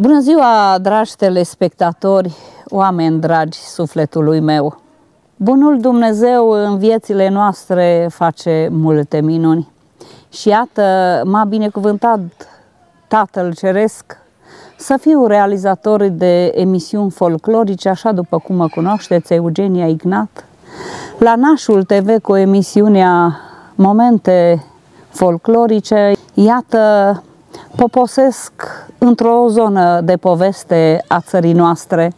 Bună ziua, dragi telespectatori, oameni dragi sufletului meu! Bunul Dumnezeu în viețile noastre face multe minuni și iată, m-a binecuvântat Tatăl Ceresc să fiu realizator de emisiuni folclorice, așa după cum mă cunoașteți, Eugenia Ignat, la Nașul TV cu emisiunea Momente folclorice. Iată, poposesc într-o zonă de poveste a țării noastre,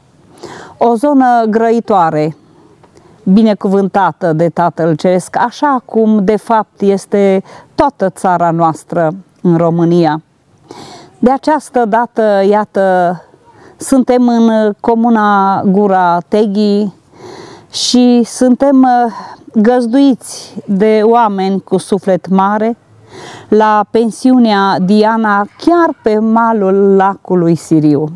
o zonă grăitoare, binecuvântată de Tatăl Ceresc, așa cum de fapt este toată țara noastră în România. De această dată, iată, suntem în comuna Gura Teghi și suntem uh, găzduiți de oameni cu suflet mare la pensiunea Diana chiar pe malul lacului Siriu.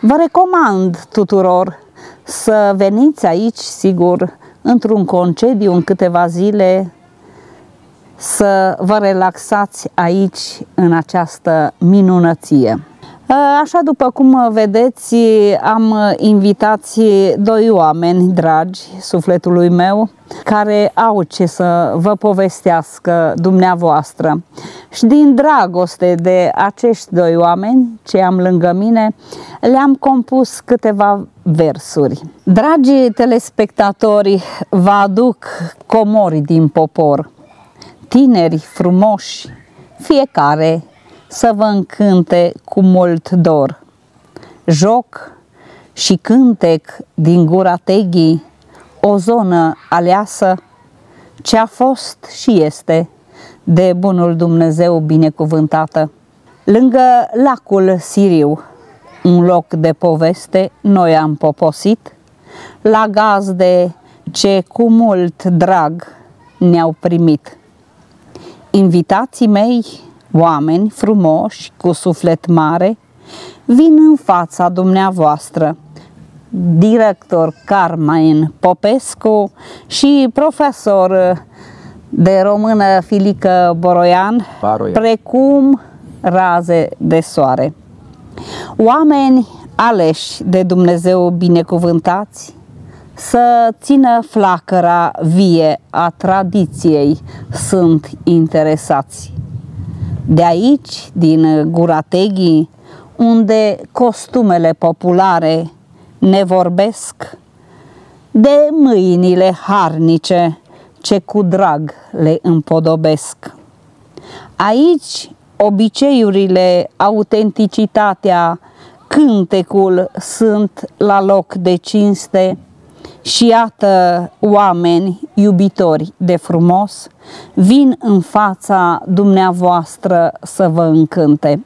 Vă recomand tuturor să veniți aici, sigur, într-un concediu în câteva zile, să vă relaxați aici în această minunăție. Așa după cum vedeți, am invitați doi oameni dragi sufletului meu care au ce să vă povestească dumneavoastră. Și din dragoste de acești doi oameni ce am lângă mine, le-am compus câteva versuri. Dragi telespectatori, vă aduc comori din popor, tineri frumoși, fiecare să vă încânte cu mult dor. Joc și cântec din gura teghii, o zonă aleasă, ce a fost și este de bunul Dumnezeu binecuvântată. Lângă lacul Siriu, un loc de poveste, noi am poposit, la gazde ce cu mult drag ne-au primit. Invitații mei oameni frumoși, cu suflet mare, vin în fața dumneavoastră. Director Carmen Popescu și profesor de română Filică Boroian, Baroian. precum raze de soare. Oameni aleși de Dumnezeu binecuvântați, să țină flacăra vie a tradiției sunt interesați. De aici, din Gurateghi, unde costumele populare ne vorbesc, de mâinile harnice ce cu drag le împodobesc. Aici obiceiurile, autenticitatea, cântecul sunt la loc de cinste, și iată oameni iubitori de frumos vin în fața dumneavoastră să vă încânte.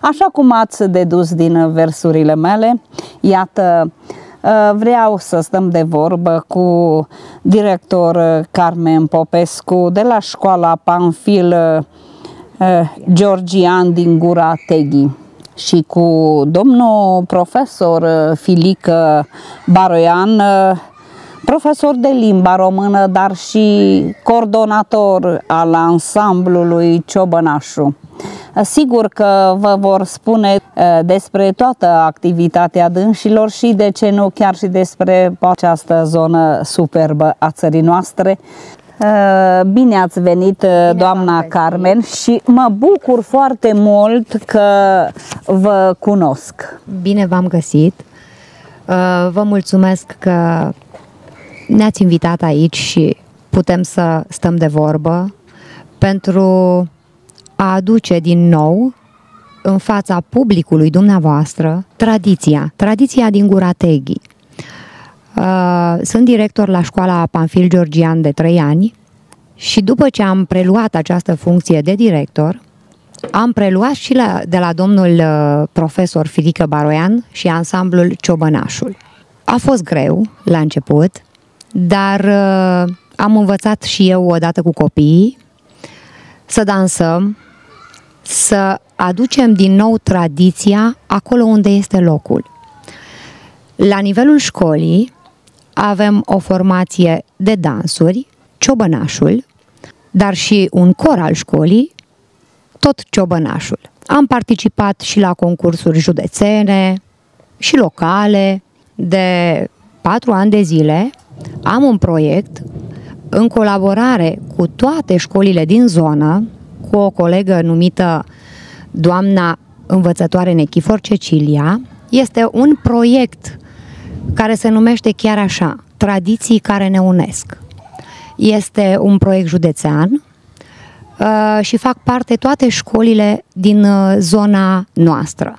Așa cum ați dedus din versurile mele, iată, uh, vreau să stăm de vorbă cu director Carmen Popescu de la școala Panfil uh, Georgian din Gura Teghi și cu domnul profesor Filică Baroian, profesor de limba română, dar și coordonator al ansamblului Ciobănașu. Sigur că vă vor spune despre toată activitatea dânșilor și de ce nu chiar și despre această zonă superbă a țării noastre. Bine ați venit, Bine doamna Carmen, și mă bucur foarte mult că vă cunosc. Bine v-am găsit. Vă mulțumesc că ne-ați invitat aici și putem să stăm de vorbă pentru a aduce din nou în fața publicului dumneavoastră tradiția, tradiția din Gura Teghi. Uh, sunt director la școala Panfil Georgian de 3 ani și după ce am preluat această funcție de director, am preluat și la, de la domnul uh, profesor Filică Baroian și ansamblul Ciobănașul. A fost greu la început, dar uh, am învățat și eu odată cu copiii să dansăm, să aducem din nou tradiția acolo unde este locul. La nivelul școlii avem o formație de dansuri, ciobănașul, dar și un cor al școlii, tot ciobănașul. am participat și la concursuri județene și locale. De patru ani de zile am un proiect în colaborare cu toate școlile din zonă, cu o colegă numită doamna învățătoare Nechifor Cecilia. Este un proiect care se numește chiar așa, Tradiții care ne unesc. Este un proiect județean uh, și fac parte toate școlile din uh, zona noastră.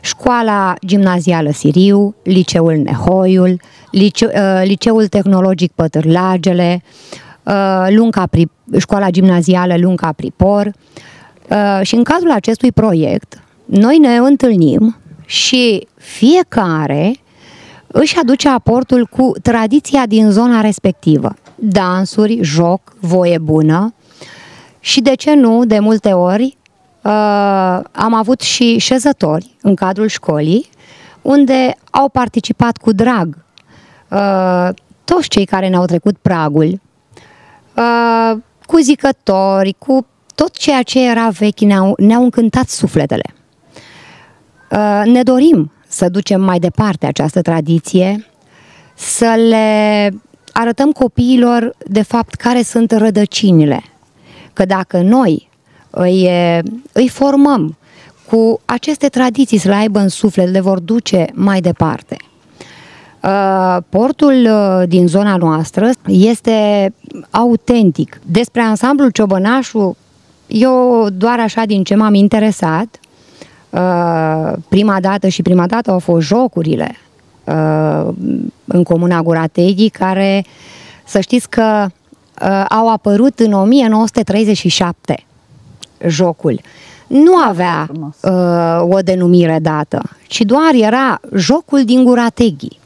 Școala Gimnazială Siriu, Liceul Nehoiul, Lice, uh, Liceul Tehnologic Pătârlagele, uh, Lunca Pri, Școala Gimnazială Lunca Pripor uh, și în cadrul acestui proiect noi ne întâlnim și fiecare își aduce aportul cu tradiția din zona respectivă. Dansuri, joc, voie bună și de ce nu, de multe ori, uh, am avut și șezători în cadrul școlii unde au participat cu drag uh, toți cei care ne-au trecut pragul, uh, cu zicători, cu tot ceea ce era vechi, ne-au, ne-au încântat sufletele. Uh, ne dorim să ducem mai departe această tradiție, să le arătăm copiilor, de fapt, care sunt rădăcinile. Că dacă noi îi, îi formăm cu aceste tradiții să le aibă în suflet, le vor duce mai departe. Uh, portul uh, din zona noastră este autentic. Despre ansamblul Ciobănașu, eu doar așa din ce m-am interesat, Uh, prima dată și prima dată au fost jocurile uh, în comuna Gurateghi, care să știți că uh, au apărut în 1937 jocul. Nu avea uh, o denumire dată, ci doar era jocul din Gurateghi.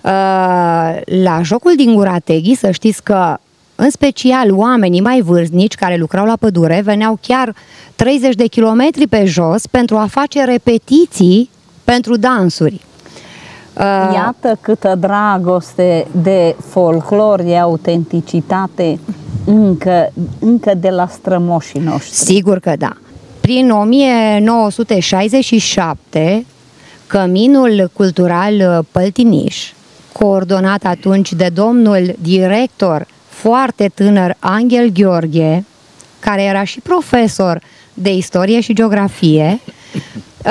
Uh, la jocul din Gurateghi, să știți că în special oamenii mai vârstnici care lucrau la pădure veneau chiar 30 de kilometri pe jos pentru a face repetiții pentru dansuri. Uh, Iată câtă dragoste de folclor, de autenticitate încă, încă de la strămoșii noștri. Sigur că da. Prin 1967, Căminul Cultural Păltiniș, coordonat atunci de domnul director foarte tânăr, Angel Gheorghe, care era și profesor de istorie și geografie, uh,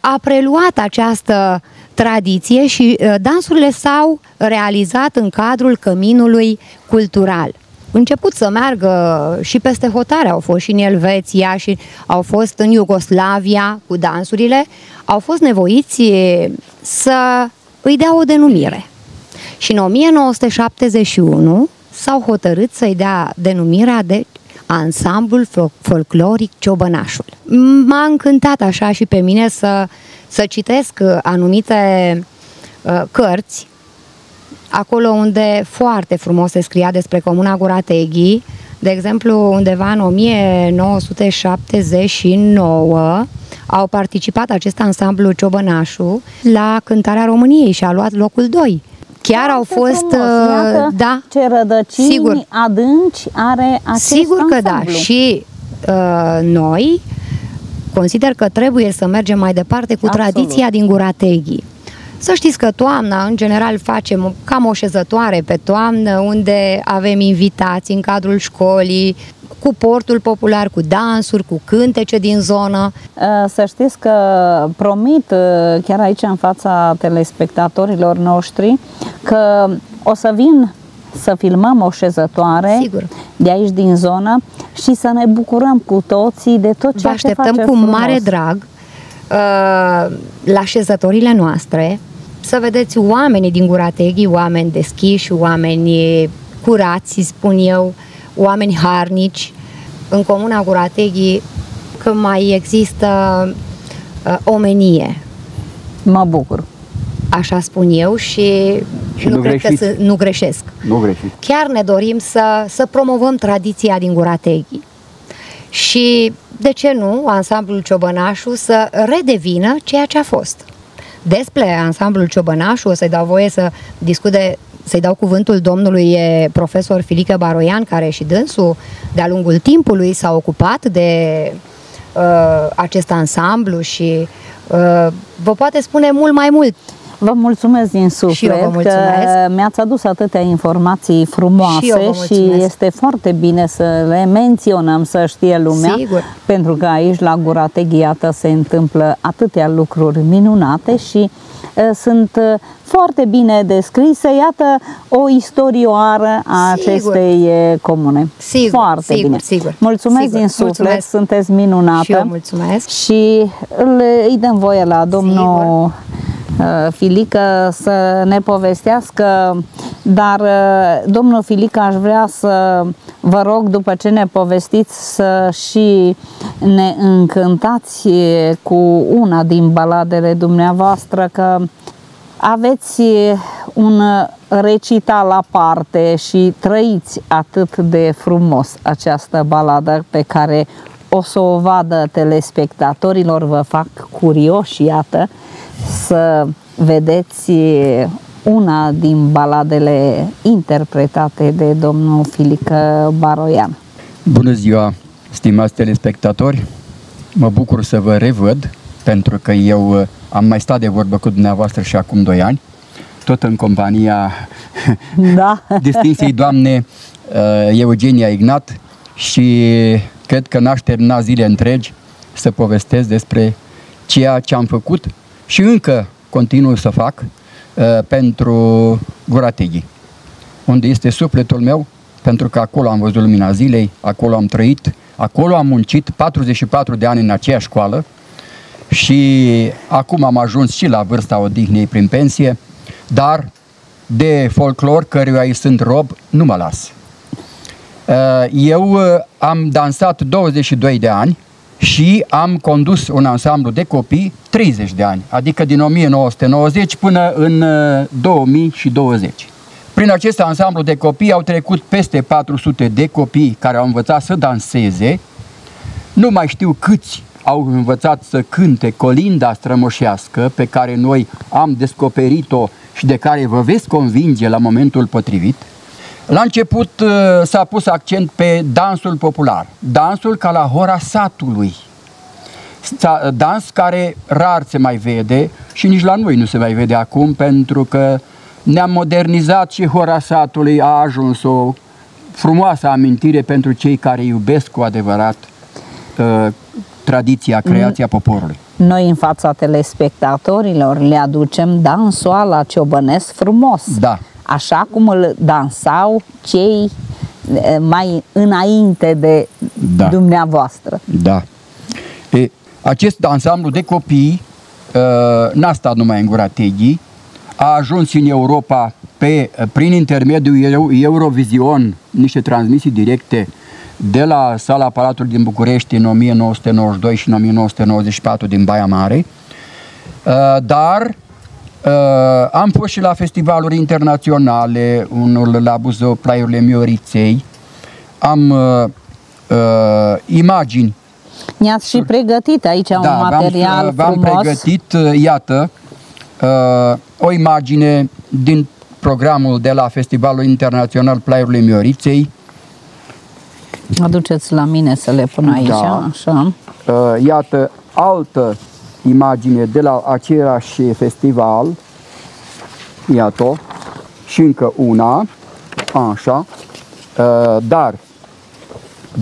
a preluat această tradiție și uh, dansurile s-au realizat în cadrul căminului cultural. Început să meargă și peste hotare, au fost și în Elveția și au fost în Iugoslavia cu dansurile, au fost nevoiți să îi dea o denumire. Și în 1971 s-au hotărât să-i dea denumirea de ansamblul folcloric Ciobănașul. M-a încântat așa și pe mine să, să citesc uh, anumite uh, cărți, acolo unde foarte frumos se scria despre Comuna Gurateghi, de exemplu, undeva în 1979 au participat acest ansamblu Ciobănașu la cântarea României și a luat locul 2 chiar au fost, uh, da, ce rădăcini sigur. adânci are acest Sigur că da și uh, noi consider că trebuie să mergem mai departe cu Absolut. tradiția din Gurateghi. Să știți că toamna, în general, facem cam o șezătoare pe toamnă, unde avem invitații în cadrul școlii, cu portul popular, cu dansuri, cu cântece din zonă. Uh, să știți că promit uh, chiar aici în fața telespectatorilor noștri că o să vin să filmăm o șezătoare Sigur. de aici din zonă și să ne bucurăm cu toții de tot ce Vă așteptăm cu frumos. mare drag uh, la șezătorile noastre să vedeți oamenii din Gurateghi, oameni deschiși, oameni curați, spun eu, oameni harnici. În comuna Gurateghi că mai există uh, omenie. Mă bucur. Așa spun eu și, și nu, nu, cred că să, nu greșesc. Nu greșit. Chiar ne dorim să, să promovăm tradiția din Gurateghi. Și, de ce nu, ansamblul Ciobănașu să redevină ceea ce a fost. Despre ansamblul Ciobănașu o să-i dau voie să discute să-i dau cuvântul domnului profesor Filică Baroian, care și dânsul de-a lungul timpului s-a ocupat de uh, acest ansamblu și uh, vă poate spune mult mai mult Vă mulțumesc din suflet și eu vă mulțumesc. că mi-ați adus atâtea informații frumoase și, eu și este foarte bine să le menționăm, să știe lumea, Sigur. pentru că aici la Gura Teghiată se întâmplă atâtea lucruri minunate și uh, sunt uh, foarte bine descrise, iată o istorioară a Sigur. acestei uh, comune. Sigur, foarte sigur, bine. sigur. Mulțumesc Sigur. din suflet, Mulțumesc. sunteți minunată. Și eu mulțumesc. Și îl, îi dăm voie la domnul uh, Filică să ne povestească, dar uh, domnul Filică aș vrea să vă rog după ce ne povestiți să și ne încântați cu una din baladele dumneavoastră că aveți un recital aparte și trăiți atât de frumos această baladă pe care o să o vadă telespectatorilor, vă fac curioși, iată, să vedeți una din baladele interpretate de domnul Filică Baroian. Bună ziua, stimați telespectatori! Mă bucur să vă revăd, pentru că eu uh, am mai stat de vorbă cu dumneavoastră și acum 2 ani, tot în compania Da. distinsei doamne uh, Eugenia Ignat și cred că n-aș termina zile întregi să povestesc despre ceea ce am făcut și încă continuu să fac uh, pentru Gura Teghii, unde este sufletul meu, pentru că acolo am văzut lumina zilei, acolo am trăit, acolo am muncit 44 de ani în aceeași școală și acum am ajuns și la vârsta odihnei prin pensie, dar de folclor căruia îi sunt rob, nu mă las. Uh, Eu uh, am dansat 22 de ani și am condus un ansamblu de copii 30 de ani, adică din 1990 până în uh, 2020. Prin acest ansamblu de copii au trecut peste 400 de copii care au învățat să danseze. Nu mai știu câți au învățat să cânte colinda strămoșească pe care noi am descoperit-o și de care vă veți convinge la momentul potrivit. La început uh, s-a pus accent pe dansul popular, dansul ca la hora satului. Sta- Dans care rar se mai vede și nici la noi nu se mai vede acum pentru că ne-am modernizat și hora satului a ajuns o frumoasă amintire pentru cei care iubesc cu adevărat uh, tradiția, creația poporului. Noi în fața telespectatorilor le aducem dansul la ciobănesc frumos. Da. Așa cum îl dansau cei eh, mai înainte de Da. dumneavoastră. Da. E, acest ansamblu de copii uh, n-a stat numai în gura Teghii, a ajuns în Europa pe, prin intermediul Euro- Eurovision, niște transmisii directe de la sala Palatului din București în 1992 și în 1994 din Baia Mare, Uh, dar uh, am fost și la festivaluri internaționale, unul la Buzău, Plaiurile Mioriței, am uh, uh, imagini Ne-ați și pregătit aici un material v-am, v-am frumos. pregătit, uh, iată, uh, o imagine din programul de la Festivalul Internațional Plaiurile Mioriței. Aduceți la mine să le pun aici, Da. așa. Uh, iată, altă imagine de la același festival. Iată, și încă una, așa. Uh, dar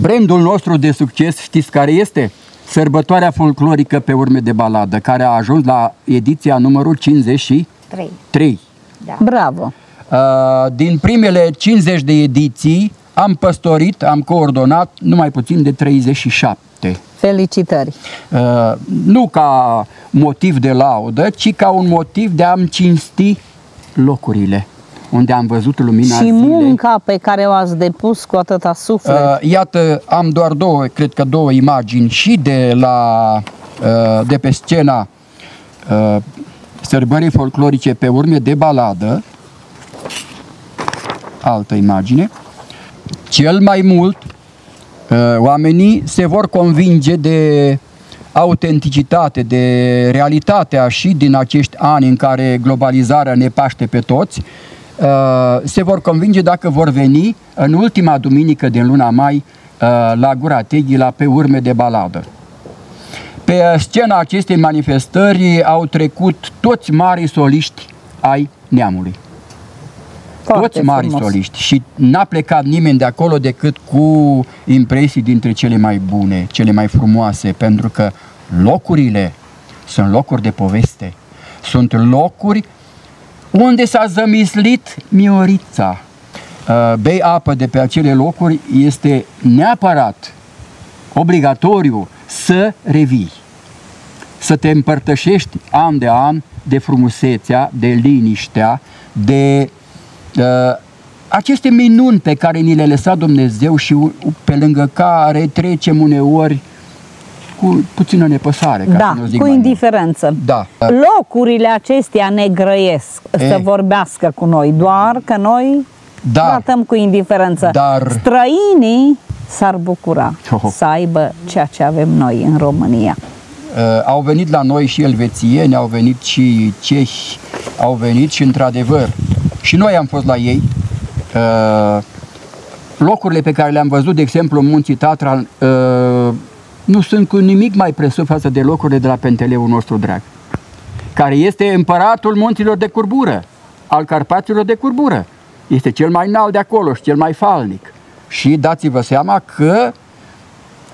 brandul nostru de succes, știți care este? Sărbătoarea folclorică pe urme de baladă, care a ajuns la ediția numărul 53. 3. Da. Bravo! Uh, din primele 50 de ediții am păstorit, am coordonat numai puțin de 37. Felicitări! Uh, nu ca motiv de laudă, ci ca un motiv de a-mi cinsti locurile unde am văzut lumina și zilei. munca pe care o ați depus cu atâta suflet. Uh, iată, am doar două, cred că două imagini și de la uh, de pe scena uh, sărbării folclorice pe urme de baladă. Altă imagine. Cel mai mult uh, oamenii se vor convinge de autenticitate, de realitatea și din acești ani în care globalizarea ne paște pe toți, uh, se vor convinge dacă vor veni în ultima duminică din luna mai uh, la Gura Teghii, la pe urme de baladă. Pe scena acestei manifestări au trecut toți mari soliști ai neamului. Foarte toți mari frumos. soliști și n-a plecat nimeni de acolo decât cu impresii dintre cele mai bune, cele mai frumoase, pentru că locurile sunt locuri de poveste, sunt locuri unde s-a zămislit Miorița. Uh, Bei apă de pe acele locuri este neapărat obligatoriu să revii, să te împărtășești an de an de frumusețea, de liniștea, de uh, aceste minuni pe care ni le lăsa Dumnezeu și u- pe lângă care trecem uneori cu puțină nepăsare. Ca Da, să nu zic cu mai mult. indiferență. Da. Locurile acestea ne grăiesc să E. vorbească cu noi, doar că noi Da. tratăm cu indiferență. Dar- Străinii s-ar bucura Oh. să aibă ceea ce avem noi în România. Uh, au venit la noi și elvețieni, au venit și cehi, au venit și într-adevăr și noi am fost la ei. Uh, locurile pe care le-am văzut, de exemplu, în Munții Tatra, uh, nu sunt cu nimic mai presus față de locurile de la Penteleul nostru drag, care este împăratul munților de curbură, al Carpaților de curbură. Este cel mai înalt de acolo și cel mai falnic. Și dați-vă seama că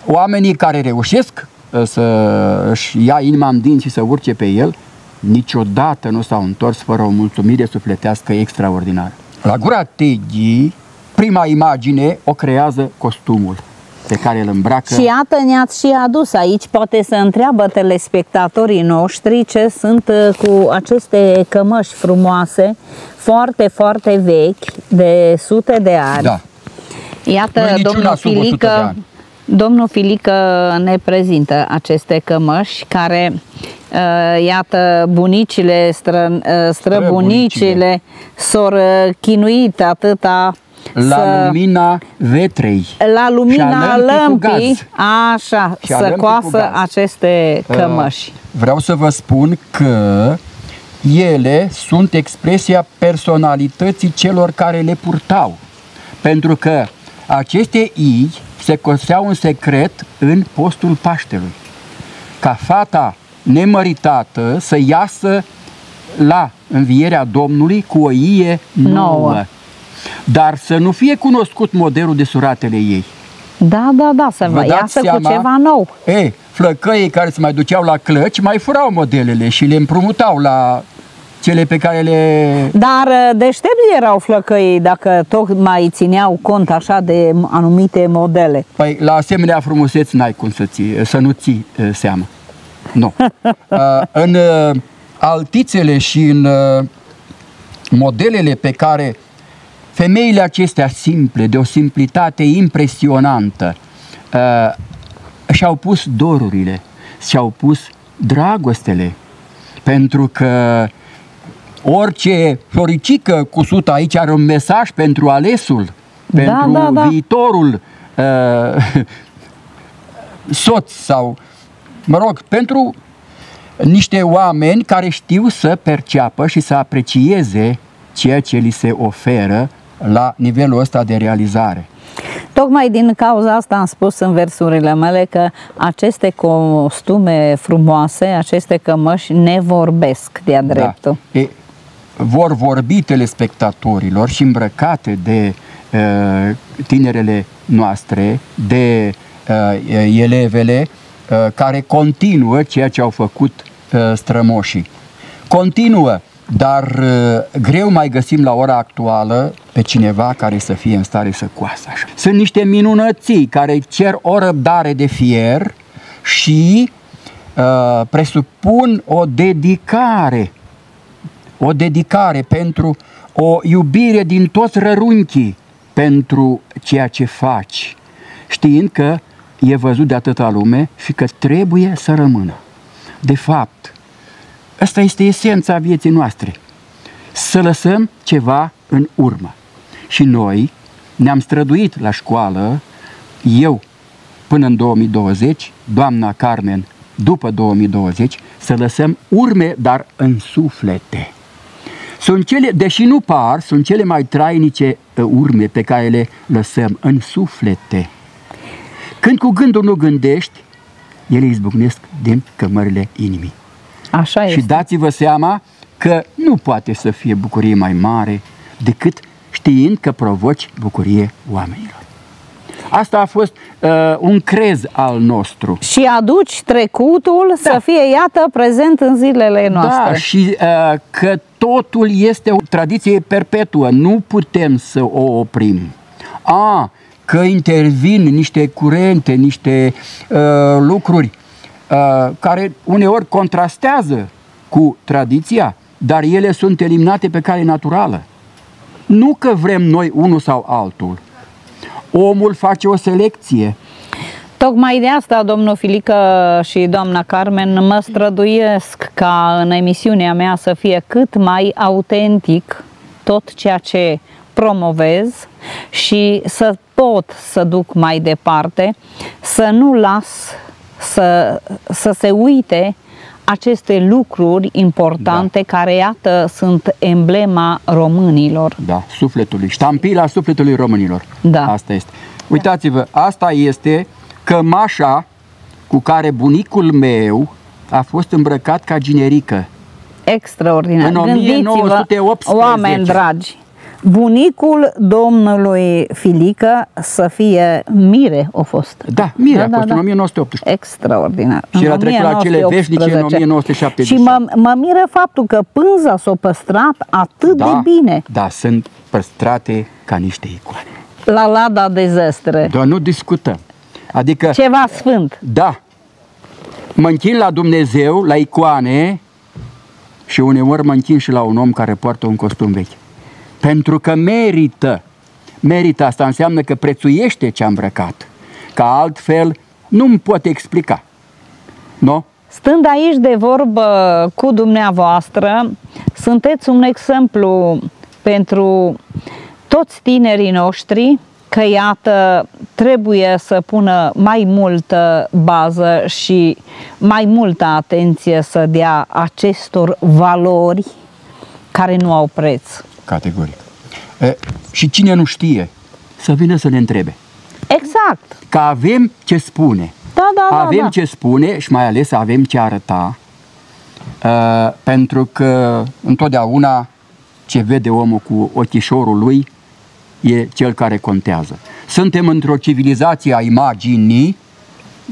oamenii care reușesc uh, să își ia inima în dinți și să urce pe el, niciodată nu s-au întors fără o mulțumire sufletească extraordinară. La gura Teghii, prima imagine o creează costumul pe care îl îmbracă. Și iată, ne-ați și adus aici, poate să întreabă telespectatorii noștri ce sunt uh, cu aceste cămăși frumoase, foarte, foarte vechi, de sute de ani. Da. Iată, Nu-i niciuna domnul sub 100 de Filică, ani. Domnul Filică ne prezintă aceste cămăși care, uh, iată, bunicile, stră, uh, străbunicile s-au uh, chinuit atâta La să, lumina vetrei. la lumina Și a lămpii cu lămpii, gaz. așa, Și a să lămpii cu coasă gaz. aceste cămăși. Uh, Vreau să vă spun că ele sunt expresia personalității celor care le purtau. Pentru că aceste ii se coseau în secret în postul Paștelui. Ca fata nemăritată să iasă la învierea Domnului cu o ie nouă. Nouă. Dar să nu fie cunoscut modelul de suratele ei. Da, da, da, să Vă vă dați iasă cu seama? ceva nou. E, flăcăii care se mai duceau la clăci mai furau modelele și le împrumutau la cele pe care le... Dar uh, deștepți erau flăcăii dacă tocmai țineau cont așa de anumite modele. Păi la asemenea frumuseți n-ai cum să, ții, să nu ții e, seama. Nu. Uh, în uh, altițele și în uh, modelele pe care femeile acestea simple, de o simplitate impresionantă, uh, și-au pus dorurile, și-au pus dragostele, pentru că orice floricică cusută aici are un mesaj pentru alesul, Da, pentru da, da. viitorul uh, soț sau, mă rog, pentru niște oameni care știu să perceapă și să aprecieze ceea ce li se oferă la nivelul ăsta de realizare. Tocmai din cauza asta am spus în versurile mele că aceste costume frumoase, aceste cămăși ne vorbesc de-a dreptul. Da. E, vor vorbi telespectatorilor și îmbrăcate de uh, tinerele noastre, de uh, elevele uh, care continuă ceea ce au făcut uh, strămoșii. Continuă, dar uh, greu mai găsim la ora actuală pe cineva care să fie în stare să coasă așa. Sunt niște minunății care cer o răbdare de fier și uh, presupun o dedicare o dedicare pentru o iubire din toți rărunchii pentru ceea ce faci, știind că e văzut de atâta lume și că trebuie să rămână. De fapt, asta este esența vieții noastre. Să lăsăm ceva în urmă. Și noi ne-am străduit la școală, eu până în 2020, doamna Carmen după 2020, să lăsăm urme, dar în suflete. Sunt cele, deși nu par, sunt cele mai trainice uh, urme pe care le lăsăm în suflete. Când cu gândul nu gândești, ele izbucnesc din cămările inimii. Așa Și este. dați-vă seama că nu poate să fie bucurie mai mare decât știind că provoci bucurie oamenilor. Asta a fost uh, un crez al nostru. Și aduci trecutul să fie, iată, prezent în zilele noastre. Da, și uh, că totul este o tradiție perpetuă, nu putem să o oprim. A, că intervin niște curente, niște uh, lucruri uh, care uneori contrastează cu tradiția, dar ele sunt eliminate pe cale naturală. Nu că vrem noi unul sau altul. Omul face o selecție. Tocmai de asta, domnul Filică și doamna Carmen, mă străduiesc ca în emisiunea mea să fie cât mai autentic tot ceea ce promovez și să pot să duc mai departe, să nu las să, să se uite aceste lucruri importante da. care, iată, sunt emblema românilor. Da, sufletului, ștampila sufletului românilor. Da. Asta este. Uitați-vă, asta este cămașa cu care bunicul meu a fost îmbrăcat ca generică. Extraordinar. În Gândiți-vă, 1918. oameni dragi, bunicul domnului Filică să fie Mire a fost. Da, Mire a fost în 1918. Extraordinar. Și În el a trecut la cele veșnice în 1918. 1970. Și mă, mă miră faptul că pânza s-a păstrat atât da, de bine Da, sunt păstrate ca niște icoane. la lada de zestre. Doar nu discutăm. Adică, Ceva sfânt. da, mă închin la Dumnezeu, la icoane și uneori mă închin și la un om care poartă un costum vechi. Pentru că merită. Merită asta înseamnă că prețuiește ce a îmbrăcat. Ca altfel nu-mi pot explica. Nu? Stând aici de vorbă cu dumneavoastră, sunteți un exemplu pentru toți tinerii noștri că iată trebuie să pună mai multă bază și mai multă atenție să dea acestor valori care nu au preț. Categoric. E, și cine nu știe, să vină să ne întrebe. Exact. Că avem ce spune. Da, da, da. avem da. ce spune și mai ales avem ce arăta, uh, pentru că întotdeauna ce vede omul cu ochișorul lui e cel care contează. Suntem într-o civilizație a imaginii,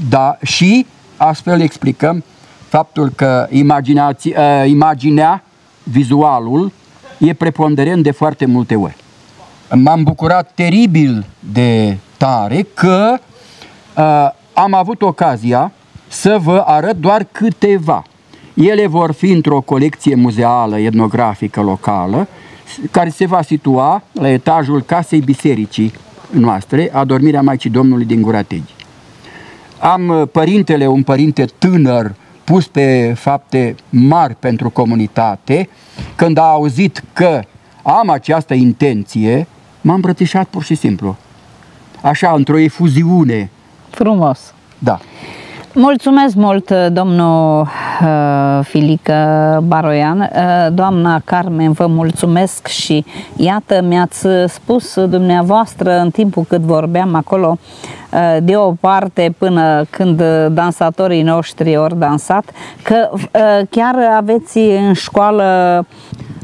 da, și astfel explicăm faptul că imaginați- uh, imaginea, vizualul, e preponderent de foarte multe ori. M-am bucurat teribil de tare că uh, am avut ocazia să vă arăt doar câteva. Ele vor fi într-o colecție muzeală, etnografică, locală, care se va situa la etajul casei bisericii noastre, adormirea Maicii Domnului din Gura Teghi. Am uh, părintele, un părinte tânăr, pus pe fapte mari pentru comunitate, când a auzit că am această intenție, m-a îmbrățișat pur și simplu. Așa, într-o efuziune. Frumos. Da. Mulțumesc mult, domnul uh, Filică Baroian. Uh, doamna Carmen, vă mulțumesc și iată, mi-ați spus dumneavoastră în timpul cât vorbeam acolo, uh, de o parte până când dansatorii noștri au dansat, că uh, chiar aveți în școală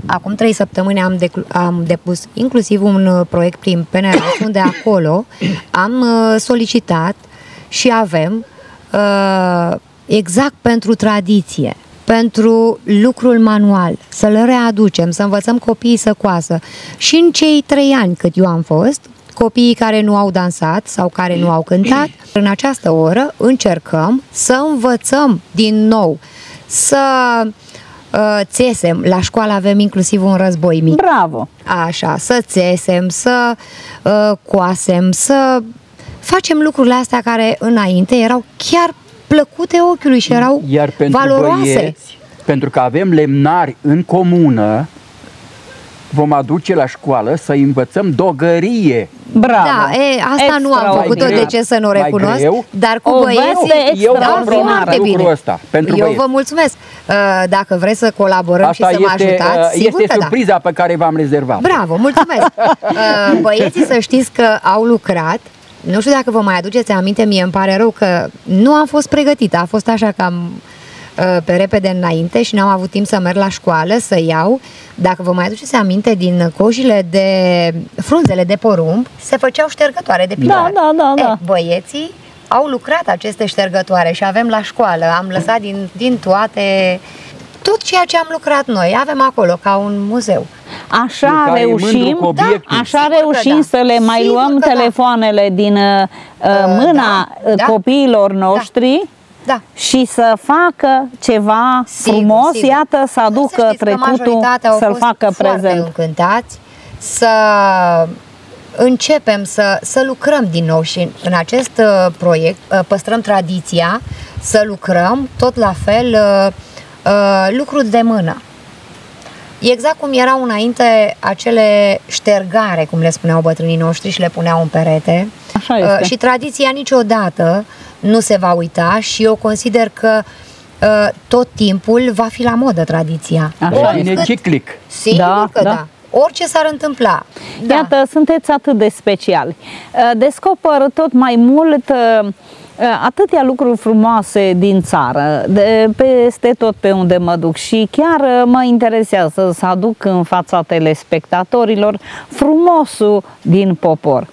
Acum trei săptămâni am, declu- am depus inclusiv un uh, proiect prin PNRS unde acolo am uh, solicitat și avem uh, exact pentru tradiție, pentru lucrul manual, să-l readucem, să învățăm copiii să coasă. Și în cei trei ani cât eu am fost, copiii care nu au dansat sau care nu au cântat, în această oră încercăm să învățăm din nou, să uh, țesem. La școală avem inclusiv un război mic. Bravo! Așa, să țesem, să uh, coasem, să facem lucrurile astea care înainte erau chiar plăcute ochiului și erau Iar pentru valoroase. băieți, pentru că avem lemnari în comună, vom aduce la școală să învățăm dogărie. Bravo! Da, e, asta nu am făcut-o, Mai de ce să nu greu, mai recunosc? greu. Dar cu O băieții, veste Eu da, v-am promis foarte lucrul bine. ăsta pentru Eu băieți. vă mulțumesc. Uh, Dacă vreți să colaborăm Asta și să mă este, ajutați, uh, sigur este că da. surpriza pe care v-am rezervat. Bravo, mulțumesc! Uh, Băieții să știți că au lucrat nu știu dacă vă mai aduceți aminte, mie îmi pare rău că nu am fost pregătită, a fost așa cam uh, pe repede înainte și n-am avut timp să merg la școală să iau. Dacă vă mai aduceți aminte, din cojile de frunzele de porumb se făceau ștergătoare de picioare. Da, da, da, da. E, băieții au lucrat aceste ștergătoare și avem la școală, am lăsat din, din toate tot ceea ce am lucrat noi, avem acolo ca un muzeu. Așa Care e mândru reușim, cu obiectul. așa Sigur că reușim da. să le mai Sigur luăm că da. telefoanele din uh, Uh, mâna da, uh, da. copiilor noștri Da. și să facă ceva Sigur, frumos, sigur. iată, să aducă Să știți că trecutul, majoritatea au să-l fost facă foarte prezent. încântați să începem să, să lucrăm din nou și în acest uh, proiect uh, păstrăm tradiția să lucrăm tot la fel uh, uh, lucruri de mână. Exact cum erau înainte acele ștergare, cum le spuneau bătrânii noștri și le puneau în perete. Așa Uh, este. și tradiția niciodată nu se va uita și eu consider că uh, tot timpul va fi la modă tradiția. Așa Devine Oricât- ciclic. Sigur Da, că da. da. Orice s-ar întâmpla. Da. Iată, sunteți atât de speciali. Uh, Descoper tot mai mult uh, uh, atâtea lucruri frumoase din țară, de peste tot pe unde mă duc și chiar uh, mă interesează să aduc în fața telespectatorilor frumosul din popor.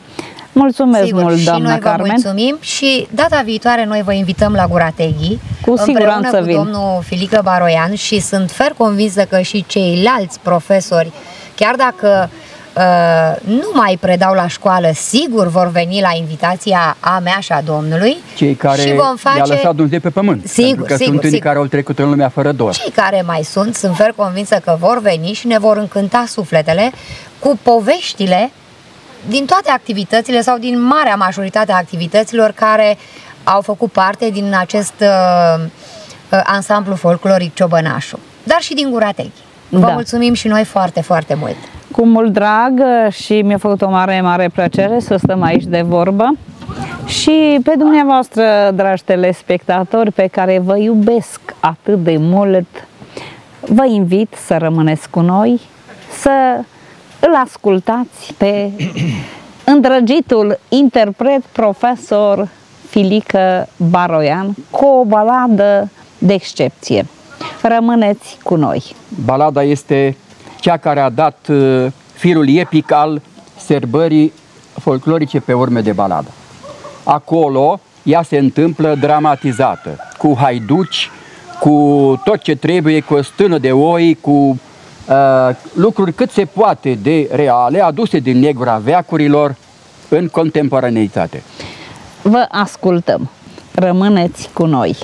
Mulțumesc Sigur, mult, și doamna noi vă Carmen. mulțumim și data viitoare noi vă invităm la Gurateghi Cu împreună siguranță cu vin. domnul Filică Baroian și sunt fer convinsă că și ceilalți profesori, chiar dacă uh, nu mai predau la școală, sigur vor veni la invitația a mea și a domnului Cei care și vom face... i-a lăsat Dumnezeu pe pământ. Sigur, pentru că sigur, sunt unii sigur. care au trecut în lumea fără dor. Cei care mai sunt, sunt fer convinsă că vor veni și ne vor încânta sufletele cu poveștile din toate activitățile sau din marea majoritate a activităților care au făcut parte din acest uh, uh, ansamblu folcloric Ciobănașul, dar și din Gurateghi. Vă Da. mulțumim și noi foarte, foarte mult. Cu mult drag și mi-a făcut o mare, mare plăcere să stăm aici de vorbă. Și pe dumneavoastră, dragi telespectatori, pe care vă iubesc atât de mult, vă invit să rămâneți cu noi, să îl ascultați pe îndrăgitul interpret profesor Filică Baroian cu o baladă de excepție. Rămâneți cu noi! Balada este cea care a dat uh, firul epic al serbării folclorice pe urme de baladă. Acolo ea se întâmplă dramatizată, cu haiduci, cu tot ce trebuie, cu o stână de oi, cu uh, lucruri cât se poate de reale, aduse din negura veacurilor în contemporaneitate. Vă ascultăm! Rămâneți cu noi!